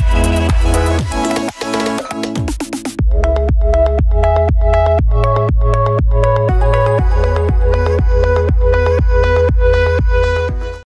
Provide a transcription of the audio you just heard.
Música